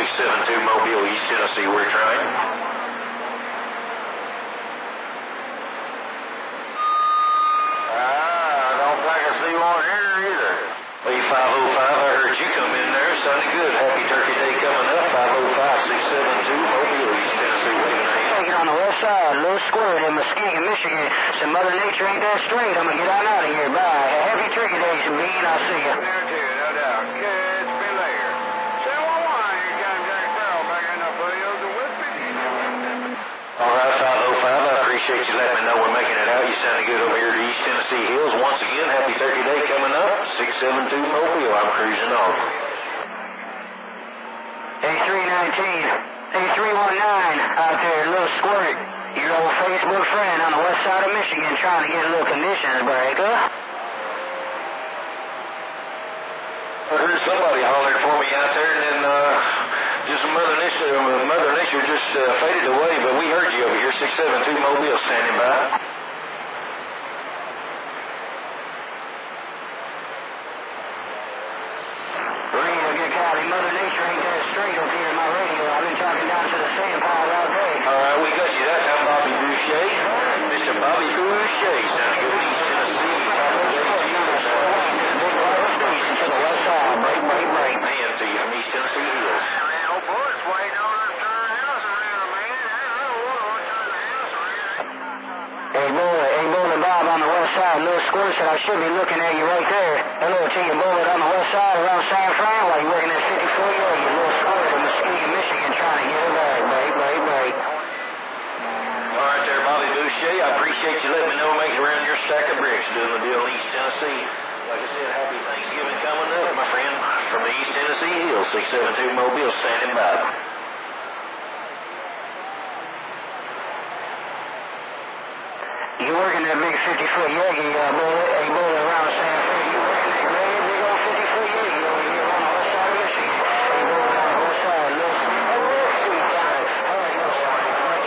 672 Mobile, East Tennessee, we're trying. Ah, I don't think I see one here either. 505, I heard you come in there. Sounded good. Happy Turkey Day coming up. 505 672 Mobile, East Tennessee, waving a hand. Taking on the west side, little squirt in Muskegon, Michigan. Some Mother Nature ain't that straight. I'm gonna get on out of here. Bye. Happy Turkey Day, Sabine. I'll see you. There too, no doubt. Catch me later. Say one one, you got Jack Farrell back in the foothills of Whiskey. All right, 505, You letting me know we're making it out. You sounded good over here to East Tennessee Hills. Once again, Happy Turkey Day coming up. 672 Mobile, I'm cruising off. A319, A319, out there, little squirt. Your old Facebook friend on the west side of Michigan trying to get a little conditions break, huh? I heard somebody hollered for me out there, and then uh, just Mother Nature, Mother Nature just uh, faded away. But we heard you over here, 672 Mobile, standing by. Radio, good copy. Mother Nature ain't that straight up here in my radio. I've been talking down to the sand pile all right, we got you. That's how Bobby Boucher, Mr. Bobby Boucher, sounding good to East Tennessee. Big wireless station to the west side. Break, break, break. Man, to you from East Tennessee Hills. Man, old boy's waiting on us to turn the house around, man. I don't know what turn the house around. Hey, boy, hey, Bowling Bob on the west side. Little squirt said I should be looking at you right there. Hello to you, Bullet on the west side around San Fran while you're working at 54 Yard. You little squirt in Muskegon, Michigan trying to get it back. Break, break, break. All right there, Bobby Boucher. I appreciate you letting me know making around your stack of bricks doing the deal in East Tennessee. Like I said, happy Thanksgiving coming up, my friend. From the East Tennessee Hills, 672 Mobile, standing by. 50 foot Yagi, uh, hey, bullet around San Fran. You working that great big old 50 foot Yagi over here on the west side of Michigan. Hey, bullet on the west side, listen. Hey, Wall Street down it. All right, no, sorry. Much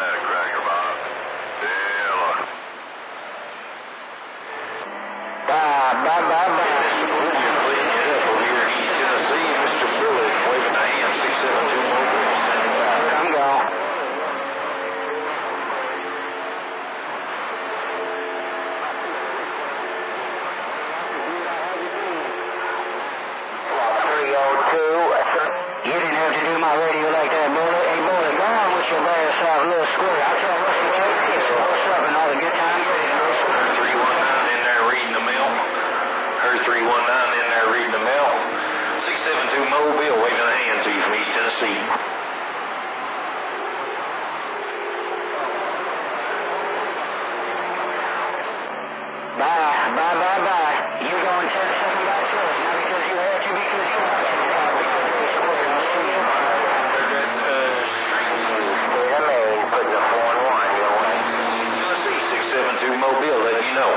That cracker, Bob. Yeah, look. Bye, bye, bye, bye. You're cleaning it up over here in East Tennessee. Mr. Bullet waving a hand, 672 Mobile, standing by. I'm gone. You didn't have to do my radio like that, bullet. Hey, bullet, go on with your bad self, little squirt. I'll tell Russell J. What's up and all the good time you're in, little squirt. Her 319 in there reading the mail. Her 319 in there reading the mail. 672 Mobile waving a hand to you from East Tennessee. Bye, bye, bye, bye. You going 10 seconds by choice, not because you had to, because you want to. Bye, because you scored in the studio. State of Maine, putting a 4 and 1 your way. Tennessee 672 Mobile letting you know.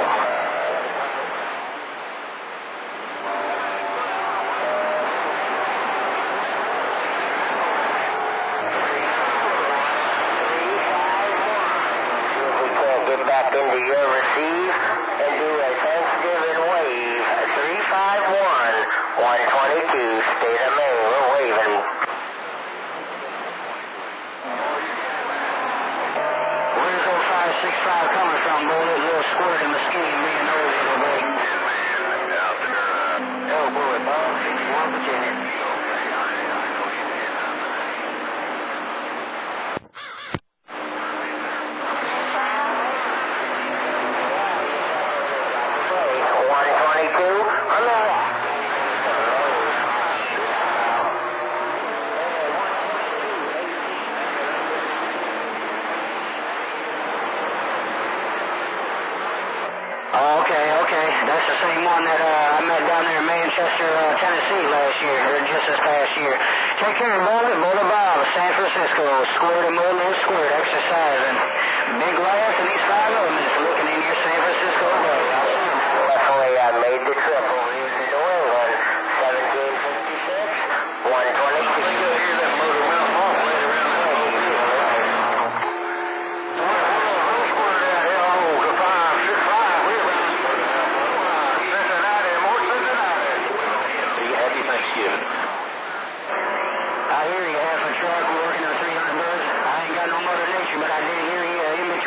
See if we can't get back into your receive and do a Thanksgiving wave. 351 122, State of Maine. We're waving. Where's 0565 coming from, bullet? Little squirt in the skin being over here, boy. Out there, uh, Oh, boy, Bob, 61 Virginia. One twenty-two on the left. Oh, okay, okay. That's the same one that uh, I met down there in Manchester, uh, Tennessee last year, or past year. Take care, of Bullet, Bullet Bob, San Francisco. Squirt and more little squirt, exercising. Big glass and these five elements looking in your San Francisco 'em. Definitely, I made the trip over here to New England.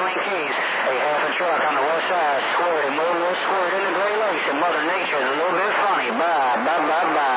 County Keys. A half a truck on the west side swerved and motorist in the Gray Lakes, and Mother Nature is a little bit funny. Bye, bye, bye, bye.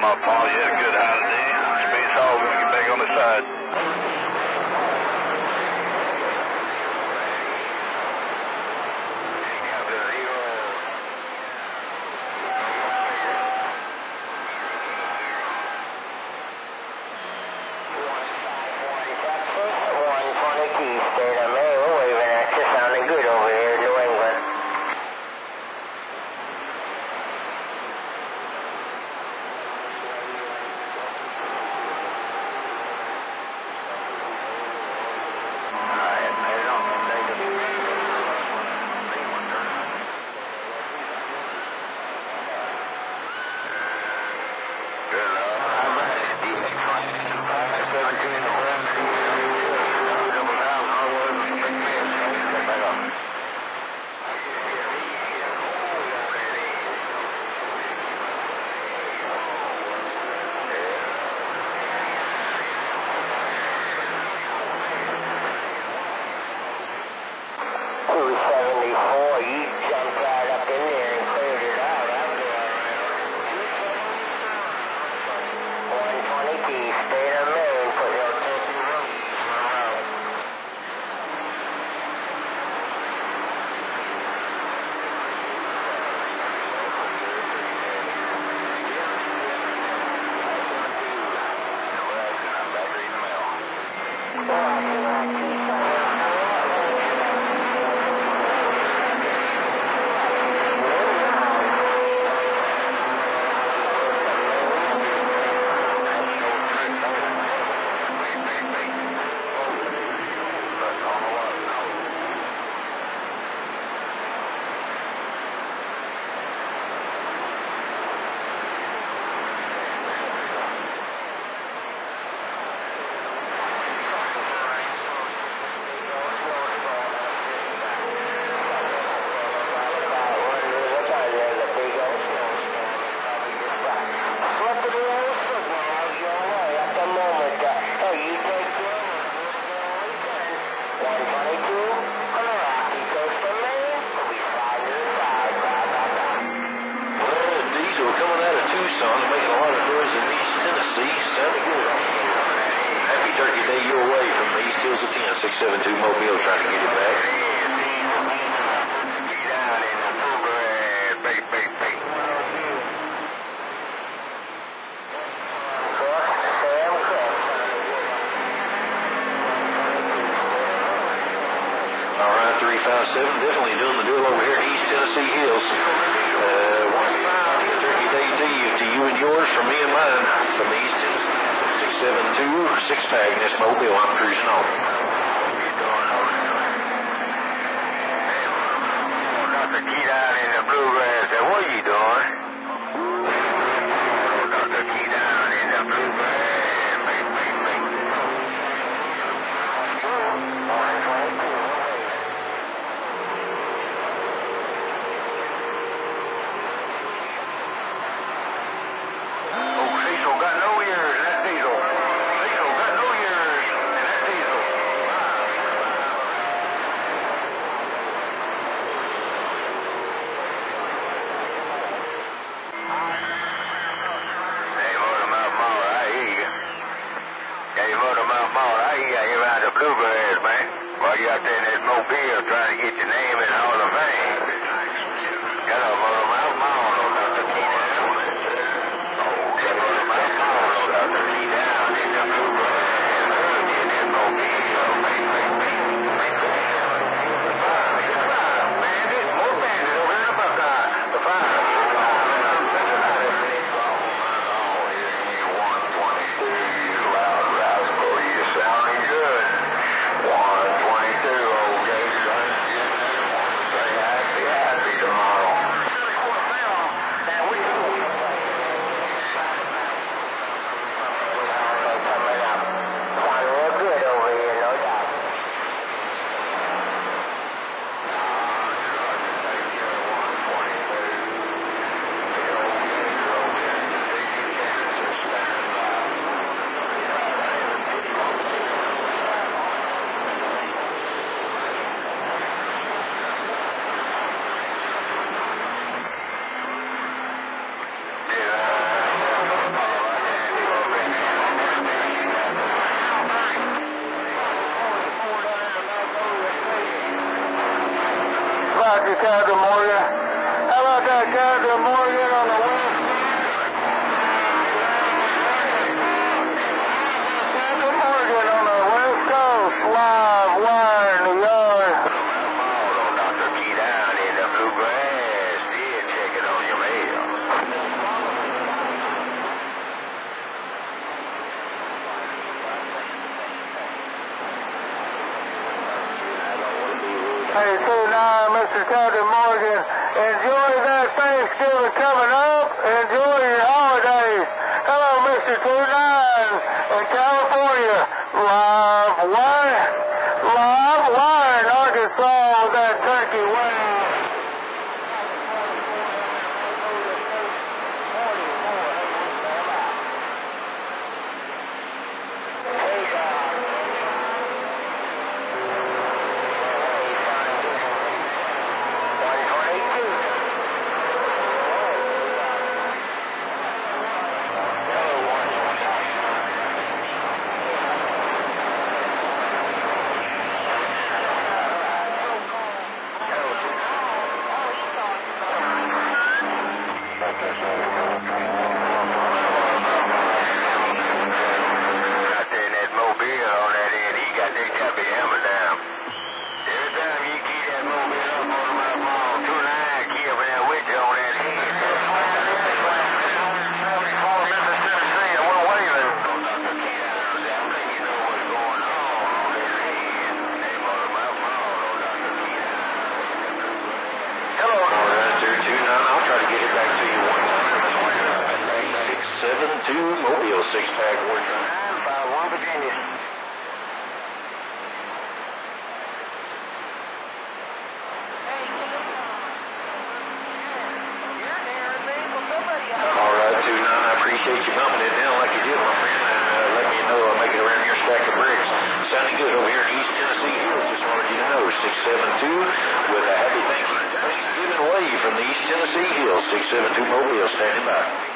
my paw. Yeah, good holiday. 35-7, definitely doing the deal over here in East Tennessee Hills. Uh, one mile, 30-day to you and yours, from me and mine, from the East Tennessee 672 six-pack, and it's Mobile. I'm cruising on. Dr. Keaton in the bluegrass, what are you doing? I ain't got him out Cougar ass, man. While you out there in that mobile trying to get Hey, so now, Mr. Captain Morgan, enjoy that Thanksgiving coming up. Enjoy your holidays. Hello, Mr. 29 in California. Live one. Very.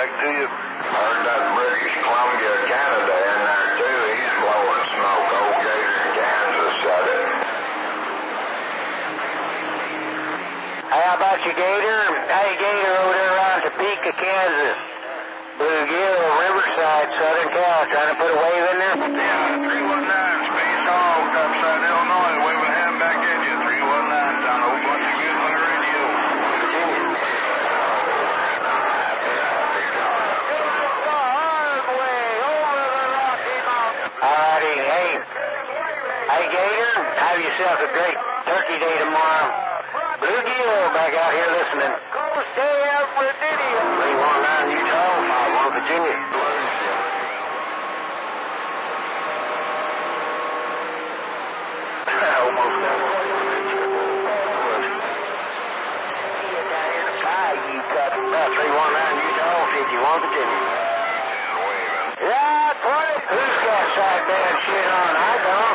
back to you. Heard that British Columbia, Canada in there too. He's blowing smoke. Old Gator Kansas said it. How about you, Gator? Hey, Gator, over there around Topeka, Kansas. Blue Gill, Riverside, Southern Cal, trying to put a wave in there? Yeah. yourself a great turkey day tomorrow. Bluegill back out here listening. Go stay out with Diddy. 319 Utah, 51 Virginia. Almost done. Uh, 319 Utah, 51 Virginia. Yeah, 20. Who's got sideband shit on? I don't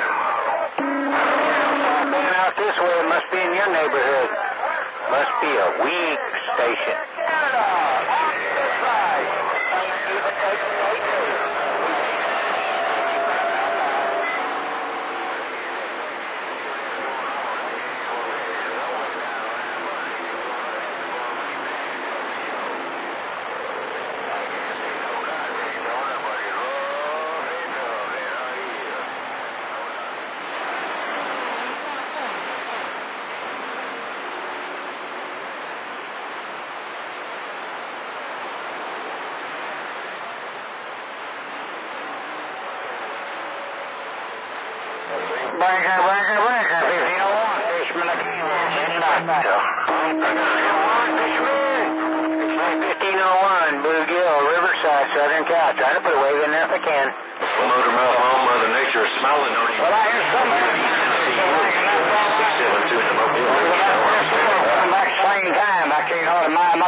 this way. It must be in your neighborhood. Must be a weak station. Right, right. It's 1501, Bluegill Riverside, Southern Cal. Trying to put a wave in there if I can. Well, motor mouth, home, Mother Nature is smiling on you. Well, I hear somebody.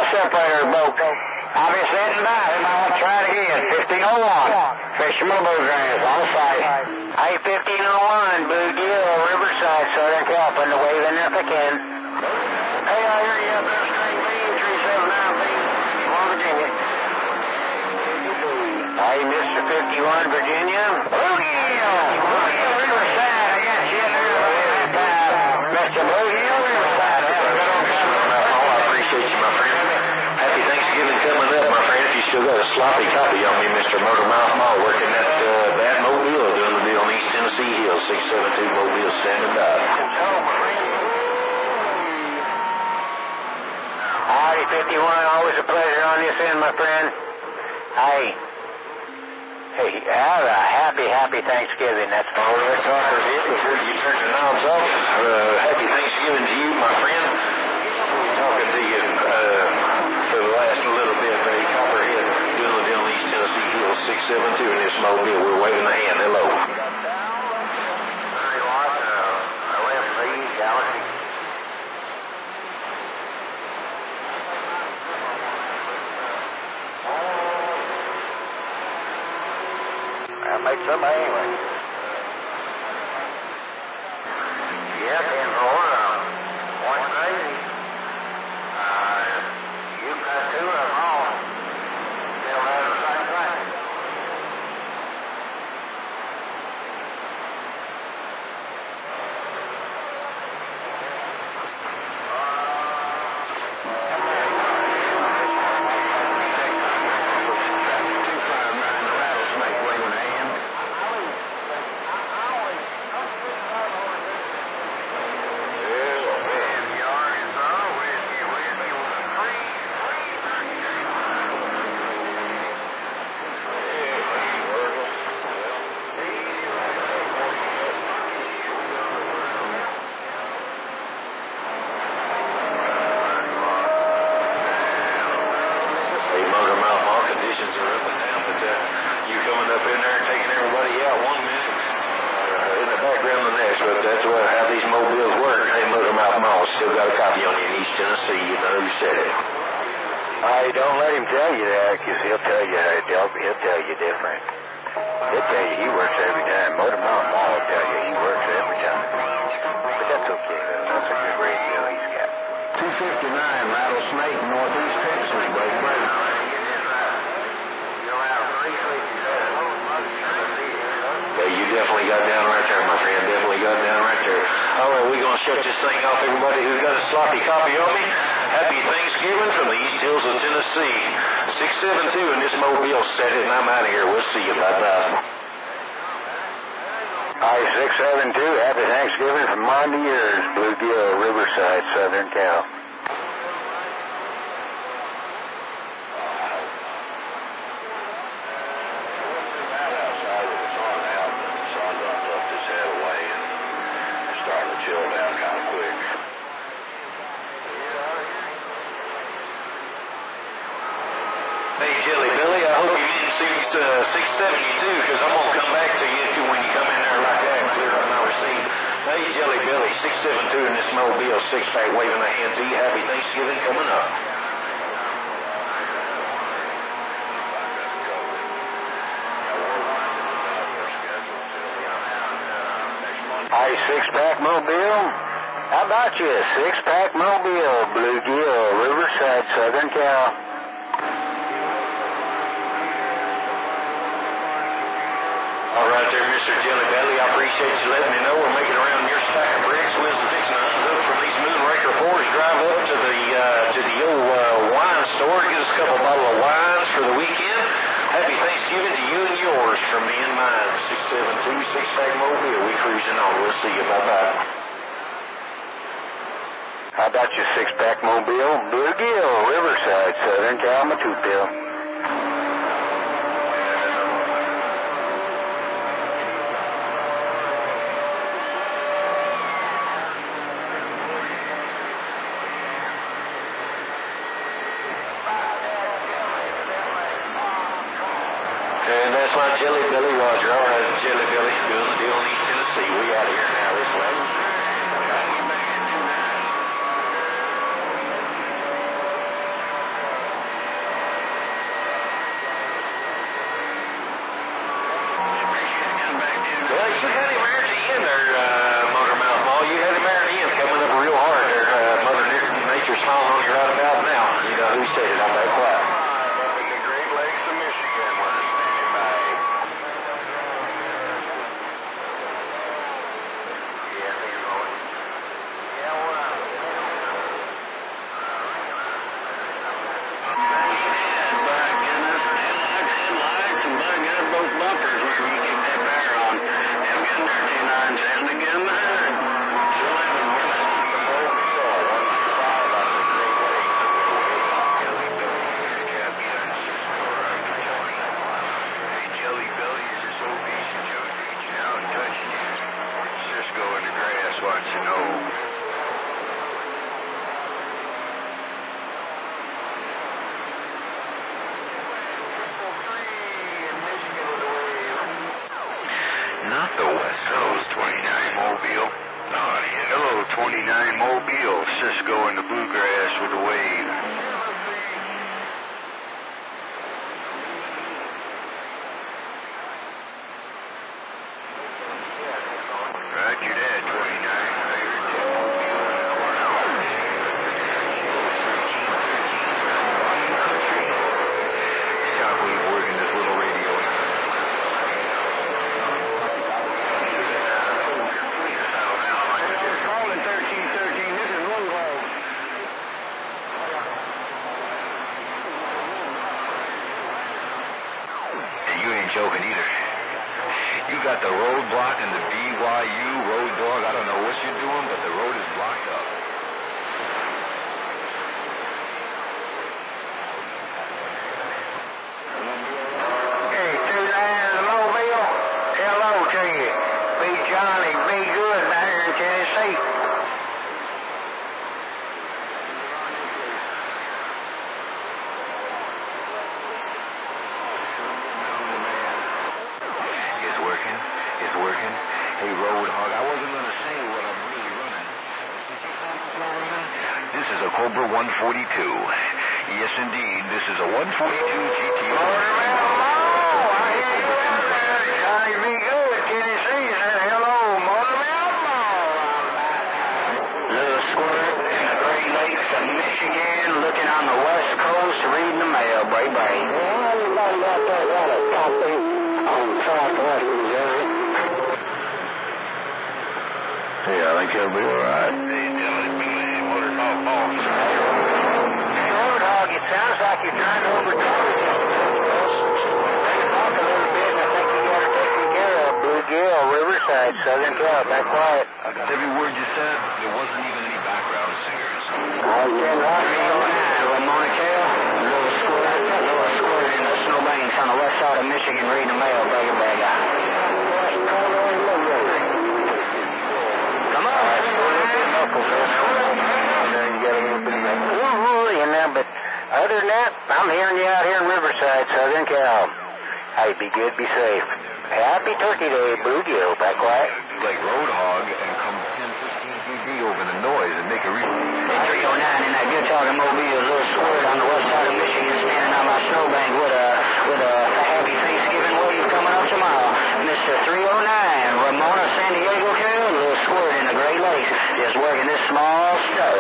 Separator broke. I'll be sitting by him. I want to try it again. 1501. Fisherman Blue Grass on site. Hey, 1501, Blue Riverside, Southern Cal. Putting a wave in there if I can. Mr. 51, Virginia. I you I appreciate you, my friend. Happy Thanksgiving coming up, my friend. If you still got a sloppy copy on me, Mr. Motormouth Mall, working at uh, Bad Mobile, doing the deal on East Tennessee Hill, 672 Mobile, standing by. 51. Always a pleasure on this end, my friend. Hey. Hey, have a happy, happy Thanksgiving. That's All right, Talker, it before you turn the knobs off. Uh, happy Thanksgiving to you, my friend. Talking to you uh, for the last little bit, Ray Copperhead, the East Tennessee Hill, 672 in this mobile. We're waving the hand. Hello. I made somebody anyway. Yeah, ten four. Um, one crazy. Uh, you got two of them on. Still have the same thing. Hey, Motor Mouth Mall conditions are up and down, but uh, you coming up in there and taking everybody out one minute, uh, in the background the next, but that's what, how these mobiles work. Hey, Motor Mouth Mall still got a copy on you You know who said it. I don't let him tell you that, 'cause he'll tell you how he'll, he'll tell you different. He'll tell you he works every time. Motor Mouth Mall will tell you he works every time. But that's okay. though. That's a good radio he's got. 259 Rattlesnake, Northeast Texas, Blake Brown. Yeah, you definitely got down right there, my friend. Definitely got down right there. All right, we're going to shut this thing off. Everybody who's got a sloppy copy of me, happy Thanksgiving from the East Hills of Tennessee. 672 in this mobile set it, and I'm out of here. We'll see you. Bye-bye. Hi, 672. Happy Thanksgiving from mine to yours. Bluegill, Riverside, Southern Cal. Starting to chill down kind of quick. Hey, Jelly Billy, I hope you mean six, uh, 672, because I'm going to come back to you too when you come in there like that and clear up my receipt. Hey, Jelly Billy, 672 in this mobile, six-pack waving a hand to you. Happy Thanksgiving coming up. Hi, six-pack mobile. How about you? Six-pack mobile, Bluegill, Riverside, Southern Cal. All right there, Mr. Jelly Belly. I appreciate you letting me know we're making around your stack of bricks. We're fixing to unhook from these Moonraker fours, drive up to the uh, to the old uh, wine store, get us a couple bottle of wines for the weekend. Happy Thanksgiving to you and yours from me mine. Six six pack mobile. We cruising on. We'll see you. Bye bye. How about your six-pack mobile, Bluegill, Riverside, Southern Cal, Matupil. And that's my Jelly Belly Roger. All right, Jelly Belly doing the deal in East Tennessee. We out of here now this way. Francisco in the bluegrass with the wave. Roger that, 29. Shockwave working this little radio. Calling 1313, this is Roadhog. And you ain't joking either. You got the road blocked and the BYU road dog. I don't know what you're doing, but the road is blocked up. Hey, two nine the mobile. Hello to you. Be Be good down here in Tennessee. It's working. It's working. Hey, Roadhog, I wasn't going to say what I'm really running. This is a Cobra 142. Yes, indeed. This is a 142 GT. Johnny, be good. Tennessee said hello, Motormouth Little squirt in the Great Lakes of Michigan, looking on the west coast, reading the mail. Bray, bray. Everybody out there got a copy on southwest Missouri. Yeah, I think he'll be all right. Hey, Dylan, Billy, what are all balls? Roadhog, it sounds like you're trying to overtalk us. Let's talk a little bit, and I think you got it taken care of. Riverside, Southern Cal, back quiet. I got every word you said. There wasn't even any background singers. All ten Ramona Cal, little squirt, little squirt in the snowbanks on the west side of Michigan, reading the mail, bagger bagger. Come on, Woo-hoo, you know, but other than that, I'm hearing you out here in Riverside, Southern Cal. Hey, be good, be safe. Happy Turkey Day, Bluegill. Back quiet. Like Roadhog and come 10, 15 dB over the noise and make a real... 309 in that good talking mobile, a little squirt on the west side of Michigan, standing on my snowbank with a with a happy Thanksgiving wave coming up tomorrow. Mr. 309, Ramona, San Diego, Cal, little squirt in the Great Lakes, just working this small, st-